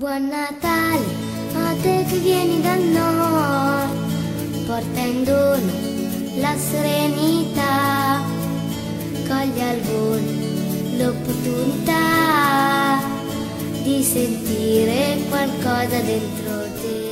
Buon Natale a te che vieni da noi, porta in dono la serenità, cogli al volo l'opportunità di sentire qualcosa dentro te.